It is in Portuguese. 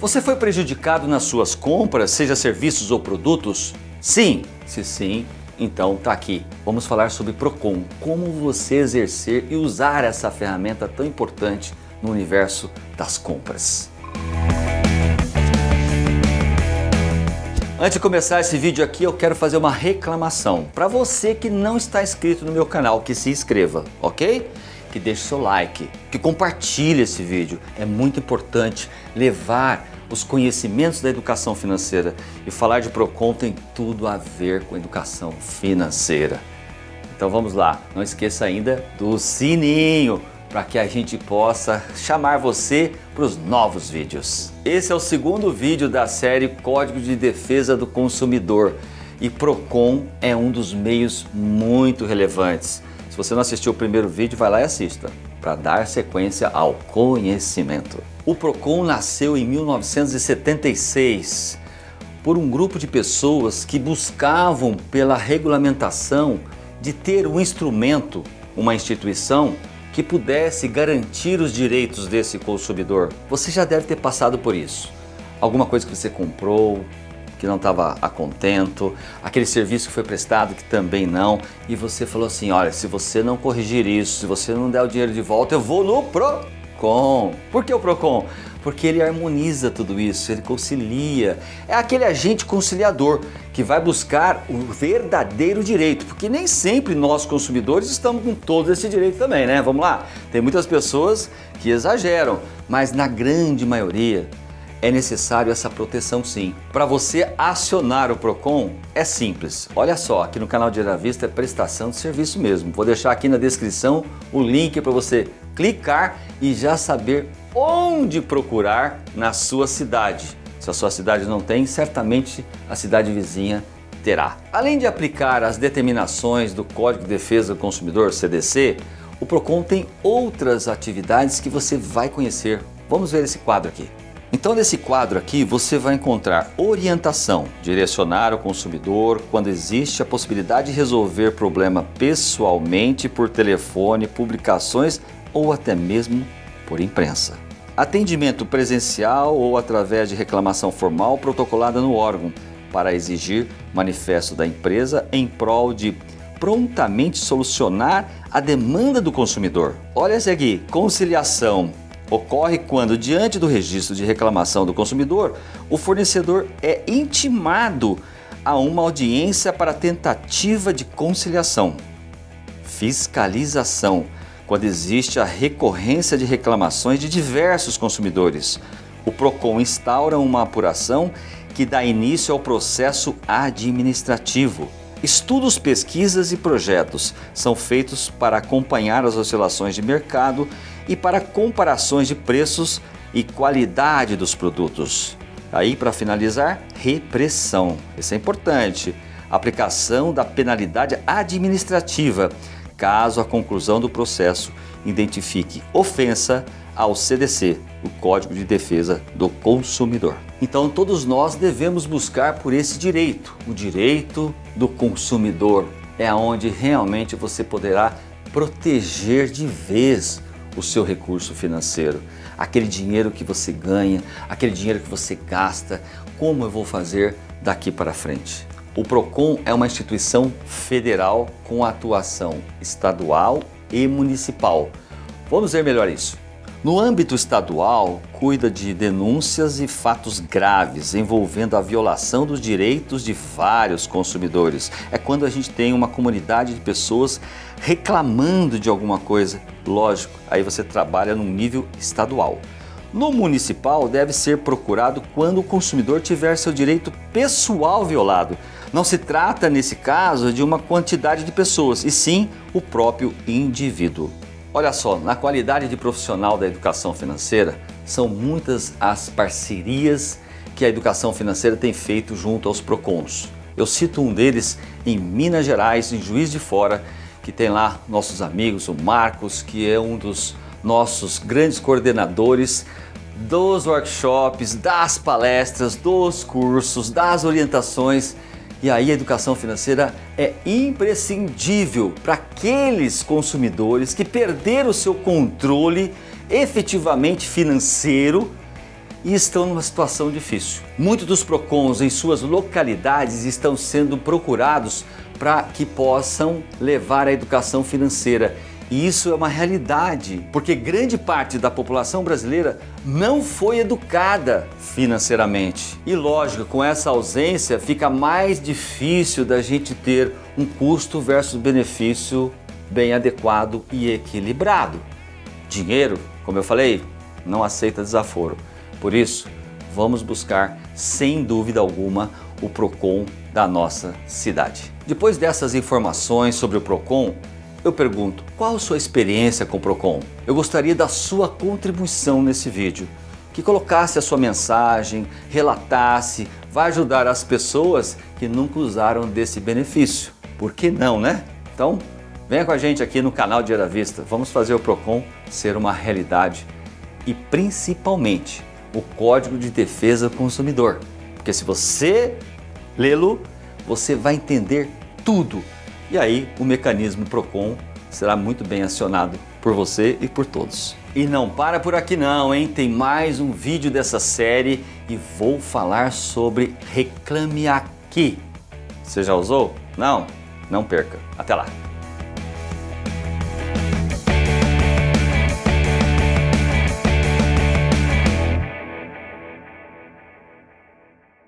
Você foi prejudicado nas suas compras, seja serviços ou produtos? Sim? Se sim, então tá aqui. Vamos falar sobre Procon, como você exercer e usar essa ferramenta tão importante no universo das compras. Antes de começar esse vídeo aqui, eu quero fazer uma reclamação. Para você que não está inscrito no meu canal, que se inscreva, ok? Que deixe seu like, que compartilhe esse vídeo. É muito importante levar os conhecimentos da educação financeira. E falar de Procon tem tudo a ver com educação financeira. Então vamos lá, não esqueça ainda do sininho para que a gente possa chamar você para os novos vídeos. Esse é o segundo vídeo da série Código de Defesa do Consumidor e Procon é um dos meios muito relevantes. Se você não assistiu o primeiro vídeo, vai lá e assista para dar sequência ao conhecimento. O Procon nasceu em 1976 por um grupo de pessoas que buscavam pela regulamentação de ter um instrumento, uma instituição que pudesse garantir os direitos desse consumidor. Você já deve ter passado por isso. Alguma coisa que você comprou, que não estava a contento, aquele serviço que foi prestado que também não, e você falou assim: olha, se você não corrigir isso, se você não der o dinheiro de volta, eu vou no PROCON. Por que o PROCON? Porque ele harmoniza tudo isso, ele concilia. É aquele agente conciliador que vai buscar o verdadeiro direito, porque nem sempre nós consumidores estamos com todo esse direito também, né? Vamos lá. Tem muitas pessoas que exageram, mas na grande maioria é necessário essa proteção sim. Para você acionar o Procon é simples. Olha só, aqui no canal de Vista é prestação de serviço mesmo. Vou deixar aqui na descrição o link para você clicar e já saber onde procurar na sua cidade. Se a sua cidade não tem, certamente a cidade vizinha terá. Além de aplicar as determinações do Código de Defesa do Consumidor, CDC, o Procon tem outras atividades que você vai conhecer. Vamos ver esse quadro aqui. Então, nesse quadro aqui, você vai encontrar orientação, direcionar o consumidor quando existe a possibilidade de resolver problema pessoalmente, por telefone, publicações ou até mesmo por imprensa. Atendimento presencial ou através de reclamação formal protocolada no órgão para exigir manifesto da empresa em prol de prontamente solucionar a demanda do consumidor. Olha esse aqui, conciliação ocorre quando, diante do registro de reclamação do consumidor, o fornecedor é intimado a uma audiência para tentativa de conciliação. Fiscalização quando existe a recorrência de reclamações de diversos consumidores. O PROCON instaura uma apuração que dá início ao processo administrativo. Estudos, pesquisas e projetos são feitos para acompanhar as oscilações de mercado e para comparações de preços e qualidade dos produtos. Aí, para finalizar, repressão. Isso é importante. Aplicação da penalidade administrativa, caso a conclusão do processo identifique ofensa ao CDC, o Código de Defesa do Consumidor. Então, todos nós devemos buscar por esse direito, o direito do consumidor. É onde realmente você poderá proteger de vez o seu recurso financeiro, aquele dinheiro que você ganha, aquele dinheiro que você gasta, como eu vou fazer daqui para frente. O Procon é uma instituição federal com atuação estadual e municipal. Vamos ver melhor isso. No âmbito estadual, cuida de denúncias e fatos graves envolvendo a violação dos direitos de vários consumidores. É quando a gente tem uma comunidade de pessoas reclamando de alguma coisa. Lógico, aí você trabalha no nível estadual. No municipal, deve ser procurado quando o consumidor tiver seu direito pessoal violado. Não se trata, nesse caso, de uma quantidade de pessoas, e sim o próprio indivíduo. Olha só, na qualidade de profissional da educação financeira, são muitas as parcerias que a educação financeira tem feito junto aos PROCONs. Eu cito um deles em Minas Gerais, em Juiz de Fora, que tem lá nossos amigos, o Marcos, que é um dos nossos grandes coordenadores dos workshops, das palestras, dos cursos, das orientações e aí a educação financeira é imprescindível para aqueles consumidores que perderam o seu controle efetivamente financeiro e estão numa situação difícil. Muitos dos PROCONs em suas localidades estão sendo procurados para que possam levar a educação financeira e isso é uma realidade, porque grande parte da população brasileira não foi educada financeiramente. E lógico, com essa ausência fica mais difícil da gente ter um custo versus benefício bem adequado e equilibrado. Dinheiro, como eu falei, não aceita desaforo. Por isso, vamos buscar, sem dúvida alguma, o PROCON da nossa cidade. Depois dessas informações sobre o PROCON, eu pergunto, qual sua experiência com o Procon? Eu gostaria da sua contribuição nesse vídeo, que colocasse a sua mensagem, relatasse, vai ajudar as pessoas que nunca usaram desse benefício. Por que não, né? Então, venha com a gente aqui no canal de Era Vista. Vamos fazer o Procon ser uma realidade e principalmente o Código de Defesa do Consumidor. Porque se você lê-lo, você vai entender tudo e aí o mecanismo PROCON será muito bem acionado por você e por todos. E não para por aqui não, hein? Tem mais um vídeo dessa série e vou falar sobre Reclame Aqui. Você já usou? Não? Não perca. Até lá!